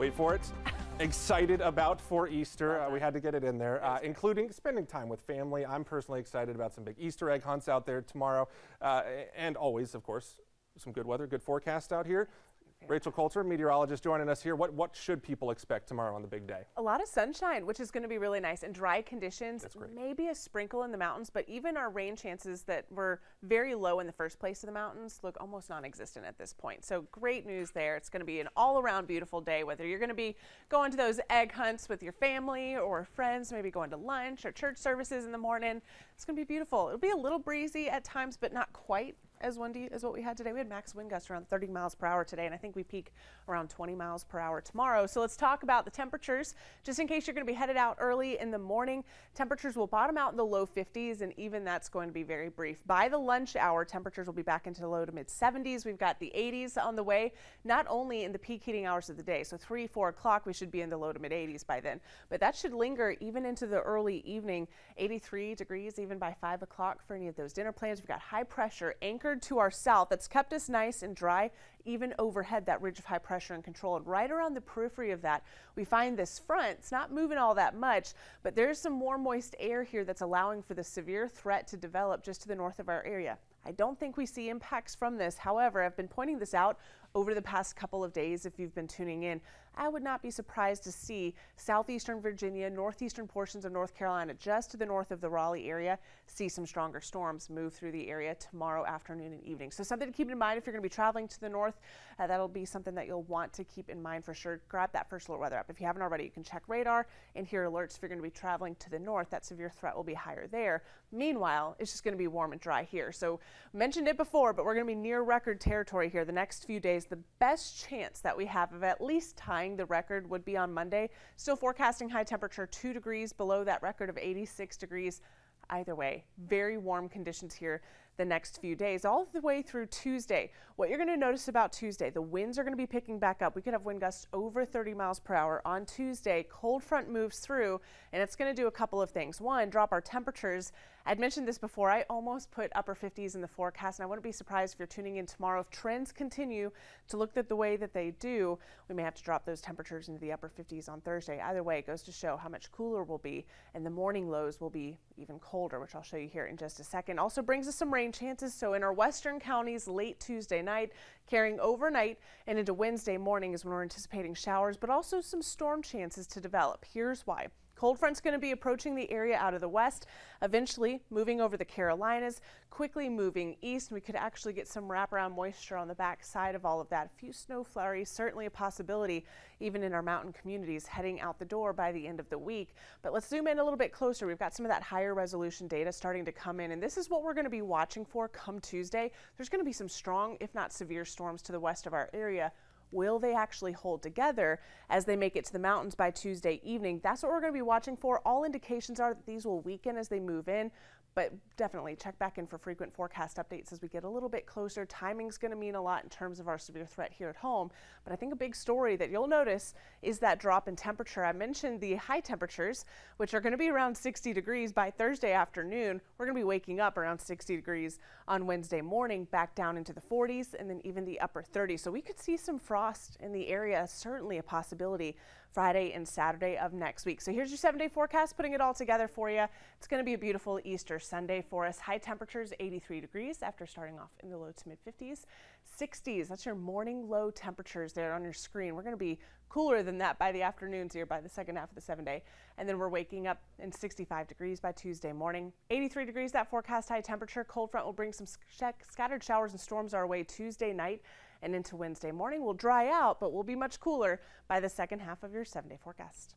wait for it, excited about for Easter. Uh, we had to get it in there, uh, including spending time with family. I'm personally excited about some big Easter egg hunts out there tomorrow, uh, and always, of course, some good weather, good forecast out here. Rachel Coulter, meteorologist, joining us here. What what should people expect tomorrow on the big day? A lot of sunshine, which is going to be really nice, and dry conditions. That's great. Maybe a sprinkle in the mountains, but even our rain chances that were very low in the first place in the mountains look almost non-existent at this point. So great news there. It's going to be an all-around beautiful day. Whether you're going to be going to those egg hunts with your family or friends, maybe going to lunch or church services in the morning, it's going to be beautiful. It'll be a little breezy at times, but not quite as windy as what we had today. We had max wind gusts around 30 miles per hour today, and I think we peak around 20 miles per hour tomorrow. So let's talk about the temperatures. Just in case you're going to be headed out early in the morning, temperatures will bottom out in the low 50s, and even that's going to be very brief. By the lunch hour, temperatures will be back into the low to mid 70s. We've got the 80s on the way, not only in the peak heating hours of the day. So 3, 4 o'clock, we should be in the low to mid 80s by then. But that should linger even into the early evening. 83 degrees even by 5 o'clock for any of those dinner plans. We've got high pressure to our south that's kept us nice and dry even overhead that ridge of high pressure and control. And right around the periphery of that, we find this front. It's not moving all that much, but there's some more moist air here that's allowing for the severe threat to develop just to the north of our area. I don't think we see impacts from this. However, I've been pointing this out over the past couple of days if you've been tuning in. I would not be surprised to see southeastern Virginia, northeastern portions of North Carolina, just to the north of the Raleigh area, see some stronger storms move through the area tomorrow afternoon and evening. So something to keep in mind if you're going to be traveling to the north. Uh, that'll be something that you'll want to keep in mind for sure. Grab that first alert weather app. If you haven't already, you can check radar and hear alerts if you're going to be traveling to the north. That severe threat will be higher there. Meanwhile, it's just going to be warm and dry here. So mentioned it before, but we're going to be near record territory here the next few days. The best chance that we have of at least tying the record would be on Monday. Still forecasting high temperature two degrees below that record of 86 degrees either way. Very warm conditions here the next few days, all the way through Tuesday. What you're going to notice about Tuesday, the winds are going to be picking back up. We could have wind gusts over 30 miles per hour on Tuesday. Cold front moves through, and it's going to do a couple of things. One, drop our temperatures. I'd mentioned this before. I almost put upper 50s in the forecast, and I wouldn't be surprised if you're tuning in tomorrow. If trends continue to look the way that they do, we may have to drop those temperatures into the upper 50s on Thursday. Either way, it goes to show how much cooler we'll be, and the morning lows will be even colder, which I'll show you here in just a second. Also brings us some rain chances. So in our western counties late Tuesday night, carrying overnight and into Wednesday morning is when we're anticipating showers, but also some storm chances to develop. Here's why. Cold front's going to be approaching the area out of the west, eventually moving over the Carolinas, quickly moving east. We could actually get some wraparound moisture on the back side of all of that. A few snow flurries, certainly a possibility, even in our mountain communities heading out the door by the end of the week. But let's zoom in a little bit closer. We've got some of that higher resolution data starting to come in, and this is what we're going to be watching for come Tuesday. There's going to be some strong, if not severe storms to the west of our area Will they actually hold together as they make it to the mountains by Tuesday evening? That's what we're going to be watching for. All indications are that these will weaken as they move in, but definitely check back in for frequent forecast updates as we get a little bit closer. Timing's going to mean a lot in terms of our severe threat here at home, but I think a big story that you'll notice is that drop in temperature. I mentioned the high temperatures, which are going to be around 60 degrees by Thursday afternoon. We're going to be waking up around 60 degrees on Wednesday morning, back down into the 40s and then even the upper 30s. So we could see some frost in the area, certainly a possibility Friday and Saturday of next week. So here's your seven day forecast, putting it all together for you. It's going to be a beautiful Easter Sunday for us. High temperatures 83 degrees after starting off in the low to mid 50s. 60s, that's your morning low temperatures there on your screen. We're going to be cooler than that by the afternoons here by the second half of the seven day. And then we're waking up in 65 degrees by Tuesday morning. 83 degrees that forecast high temperature. Cold front will bring some scattered showers and storms our way Tuesday night and into Wednesday morning. We'll dry out, but we'll be much cooler by the second half of your seven day forecast.